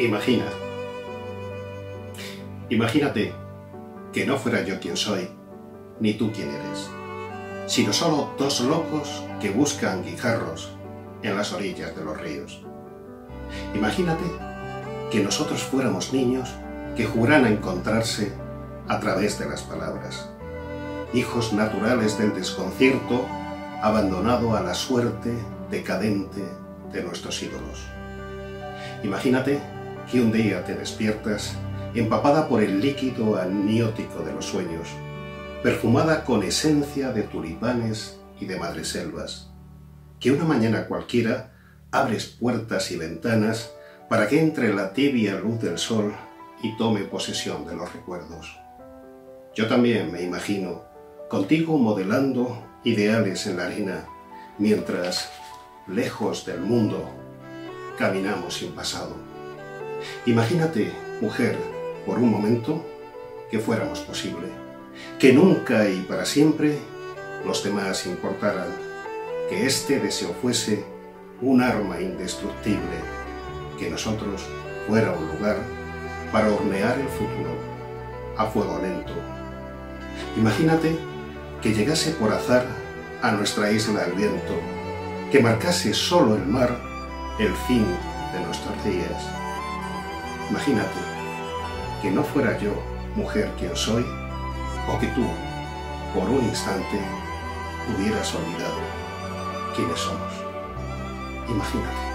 Imagina. Imagínate que no fuera yo quien soy, ni tú quien eres, sino solo dos locos que buscan guijarros en las orillas de los ríos. Imagínate que nosotros fuéramos niños que juran a encontrarse a través de las palabras, hijos naturales del desconcierto, abandonado a la suerte decadente de nuestros ídolos. Imagínate que un día te despiertas empapada por el líquido aniótico de los sueños, perfumada con esencia de tulipanes y de madreselvas, que una mañana cualquiera abres puertas y ventanas para que entre la tibia luz del sol y tome posesión de los recuerdos. Yo también me imagino contigo modelando ideales en la arena, mientras, lejos del mundo, caminamos sin pasado. Imagínate, mujer, por un momento, que fuéramos posible, que nunca y para siempre los demás importaran, que este deseo fuese un arma indestructible, que nosotros fuera un lugar para hornear el futuro a fuego lento. Imagínate que llegase por azar a nuestra isla el viento, que marcase solo el mar el fin de nuestros días. Imagínate que no fuera yo, mujer, quien soy, o que tú, por un instante, hubieras olvidado quiénes somos. Imagínate.